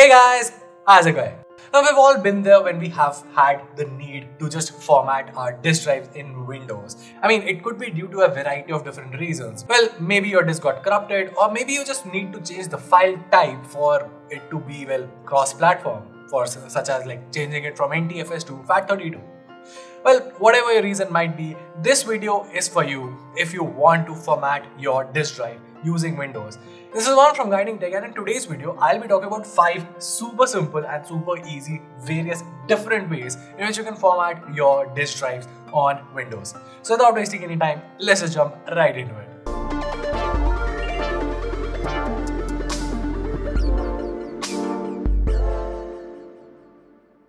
Hey guys, how's it going? Now we've all been there when we have had the need to just format our disk drives in Windows. I mean, it could be due to a variety of different reasons. Well, maybe your disk got corrupted or maybe you just need to change the file type for it to be well cross-platform for such as like changing it from NTFS to FAT32. Well, whatever your reason might be, this video is for you if you want to format your disk drive using Windows. This is one from Guiding Tech and in today's video, I'll be talking about 5 super simple and super easy various different ways in which you can format your disk drives on Windows. So without wasting any time, let's just jump right into it.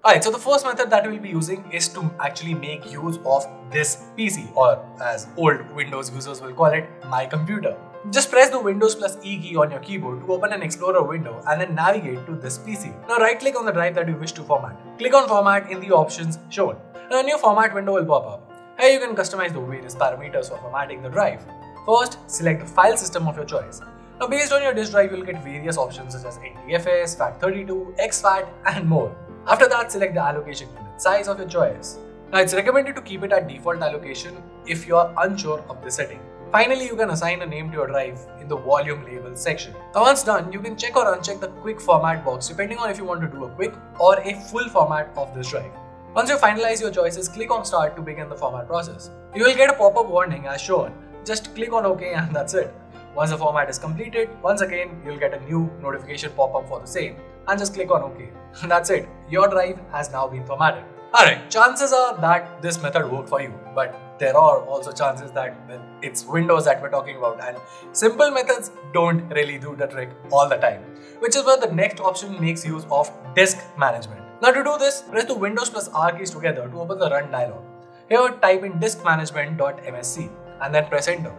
Alright, so the first method that we'll be using is to actually make use of this PC or as old Windows users will call it, my computer. Just press the Windows plus E key on your keyboard to open an Explorer window and then navigate to this PC. Now right click on the drive that you wish to format. Click on format in the options shown. Now a new format window will pop up. Here you can customize the various parameters for formatting the drive. First, select the file system of your choice. Now based on your disk drive, you'll get various options such as NTFS, FAT32, exFAT and more. After that, select the allocation unit size of your choice. Now it's recommended to keep it at default allocation if you are unsure of the setting. Finally, you can assign a name to your drive in the volume label section. Now once done, you can check or uncheck the quick format box depending on if you want to do a quick or a full format of this drive. Once you finalize your choices, click on start to begin the format process. You will get a pop-up warning as shown. Just click on OK and that's it. Once the format is completed, once again you'll get a new notification pop-up for the same and just click on OK. That's it. Your drive has now been formatted. Alright, chances are that this method worked for you, but there are also chances that it's Windows that we're talking about and simple methods don't really do the trick all the time, which is where the next option makes use of disk management. Now to do this, press the Windows plus R keys together to open the run dialog. Here type in diskmanagement.msc and then press enter.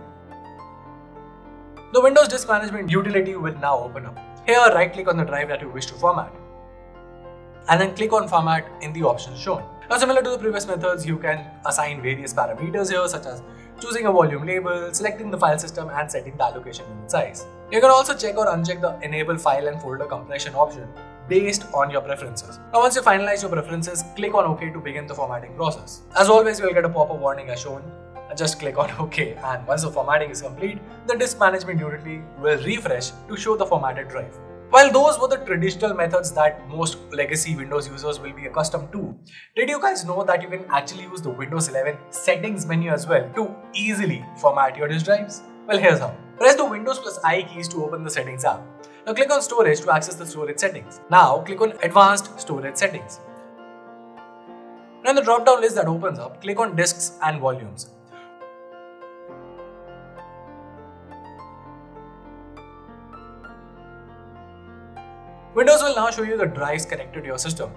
The Windows Disk Management utility will now open up. Here right click on the drive that you wish to format and then click on format in the options shown. Now similar to the previous methods, you can assign various parameters here such as choosing a volume label, selecting the file system and setting the allocation unit size. You can also check or uncheck the enable file and folder compression option based on your preferences. Now once you finalize your preferences, click on OK to begin the formatting process. As always, you will get a pop-up warning as shown. Just click on OK and once the formatting is complete, the disk management utility will refresh to show the formatted drive. While those were the traditional methods that most legacy Windows users will be accustomed to, did you guys know that you can actually use the Windows 11 settings menu as well to easily format your disk drives? Well, here's how. Press the Windows plus I keys to open the settings app. Now click on storage to access the storage settings. Now click on advanced storage settings. Now in the drop down list that opens up, click on disks and volumes. Windows will now show you the drives connected to your system.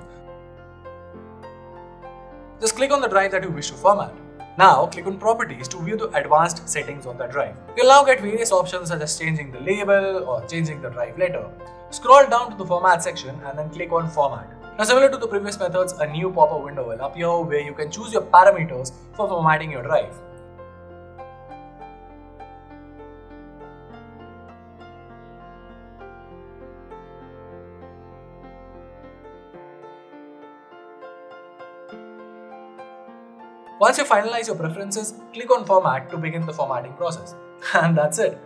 Just click on the drive that you wish to format. Now click on properties to view the advanced settings of the drive. You'll now get various options such as changing the label or changing the drive letter. Scroll down to the format section and then click on format. Now similar to the previous methods, a new pop-up window will appear where you can choose your parameters for formatting your drive. Once you finalize your preferences, click on format to begin the formatting process. And that's it.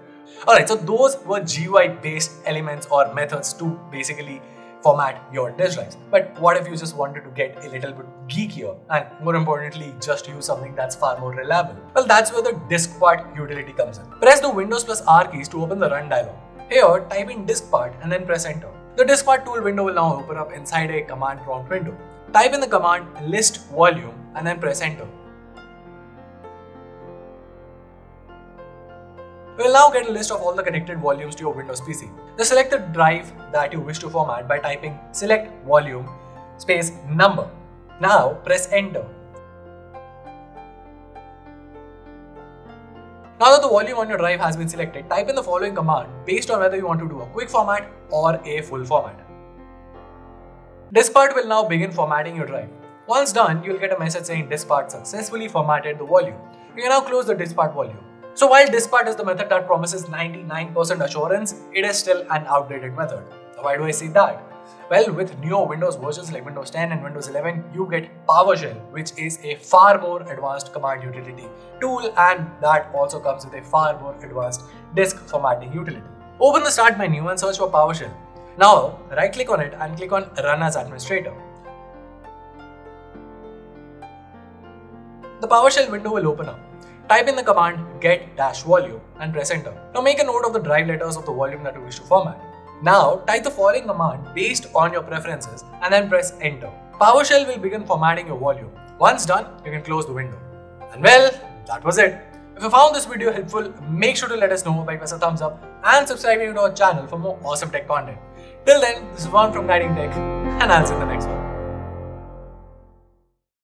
Alright, so those were GUI based elements or methods to basically format your disk drives. But what if you just wanted to get a little bit geekier and more importantly, just use something that's far more reliable? Well, that's where the diskpart utility comes in. Press the Windows plus R keys to open the run dialog. Here, type in diskpart and then press enter. The diskpart tool window will now open up inside a command prompt window. Type in the command list volume and then press enter. You will now get a list of all the connected volumes to your Windows PC. Just select the drive that you wish to format by typing select volume space number. Now press enter. Now that the volume on your drive has been selected, type in the following command based on whether you want to do a quick format or a full format. Diskpart will now begin formatting your drive. Once done, you will get a message saying Diskpart successfully formatted the volume. You can now close the Diskpart volume. So while diskpart is the method that promises 99% assurance, it is still an outdated method. Why do I say that? Well, with newer Windows versions like Windows 10 and Windows 11, you get PowerShell, which is a far more advanced command utility tool, and that also comes with a far more advanced disk formatting utility. Open the Start menu and search for PowerShell. Now, right click on it and click on Run as Administrator. The PowerShell window will open up. Type in the command get dash volume and press enter. Now make a note of the drive letters of the volume that you wish to format. Now type the following command based on your preferences and then press enter. PowerShell will begin formatting your volume. Once done, you can close the window. And well, that was it. If you found this video helpful, make sure to let us know by pressing a thumbs up and subscribing to our channel for more awesome tech content. Till then, this is Vaughn from Guiding Tech and I'll see you in the next one.